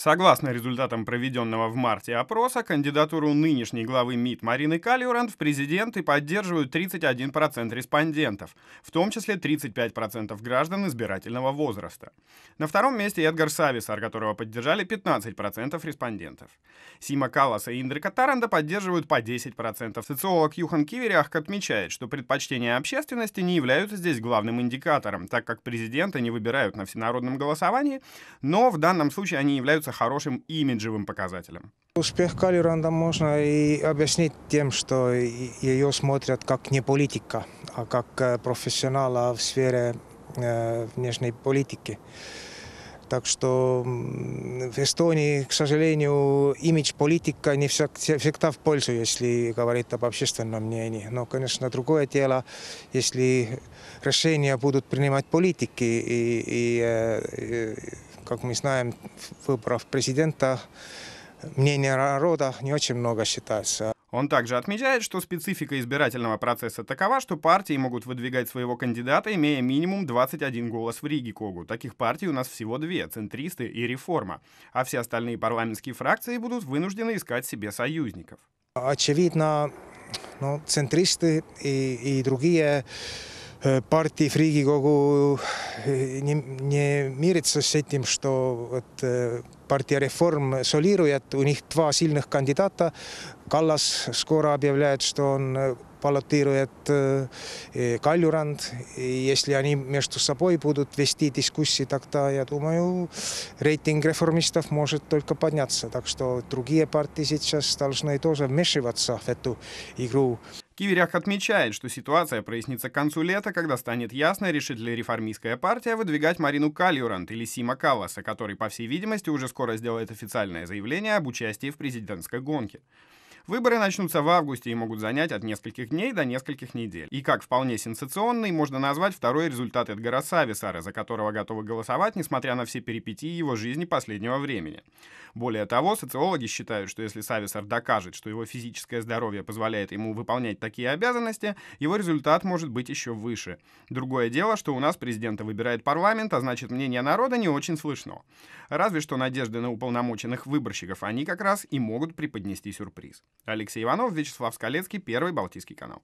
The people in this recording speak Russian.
Согласно результатам проведенного в марте опроса, кандидатуру нынешней главы МИД Марины Калиурант в президенты поддерживают 31% респондентов, в том числе 35% граждан избирательного возраста. На втором месте Эдгар Сависар, которого поддержали 15% респондентов. Сима Калласа и Индрика Таранда поддерживают по 10%. Социолог Юхан Киверях отмечает, что предпочтения общественности не являются здесь главным индикатором, так как президента не выбирают на всенародном голосовании, но в данном случае они являются является хорошим имиджевым показателем. Успех Калиранда можно и объяснить тем, что ее смотрят как не политика, а как э, профессионала в сфере э, внешней политики. Так что в Эстонии, к сожалению, имидж политика не всегда в пользу, если говорить об общественном мнении. Но, конечно, другое дело, если решения будут принимать политики и, и, э, и как мы знаем, выборов президента мнение народа не очень много считается. Он также отмечает, что специфика избирательного процесса такова, что партии могут выдвигать своего кандидата, имея минимум 21 голос в Риге Когу. Таких партий у нас всего две – центристы и реформа. А все остальные парламентские фракции будут вынуждены искать себе союзников. Очевидно, ну, центристы и, и другие партии в Riigikogu э, не, не мирится с этим, что вот э, партия Реформ солирует, у них два сильных кандидата. Kallas скоро объявляет, что он баллотирует Кальюранд. И если они между собой будут вести дискуссии, тогда, я думаю, рейтинг реформистов может только подняться. Так что другие партии сейчас должны тоже вмешиваться в эту игру. Киверях отмечает, что ситуация прояснится к концу лета, когда станет ясно, решит ли реформистская партия выдвигать Марину Кальюрант или Сима Калласа, который, по всей видимости, уже скоро сделает официальное заявление об участии в президентской гонке. Выборы начнутся в августе и могут занять от нескольких дней до нескольких недель. И как вполне сенсационный можно назвать второй результат Эдгара Сависара, за которого готовы голосовать, несмотря на все перипетии его жизни последнего времени. Более того, социологи считают, что если Сависар докажет, что его физическое здоровье позволяет ему выполнять такие обязанности, его результат может быть еще выше. Другое дело, что у нас президента выбирает парламент, а значит мнение народа не очень слышно. Разве что надежды на уполномоченных выборщиков, они как раз и могут преподнести сюрприз. Алексей Иванов, Вячеслав Скалецкий, Первый Балтийский канал.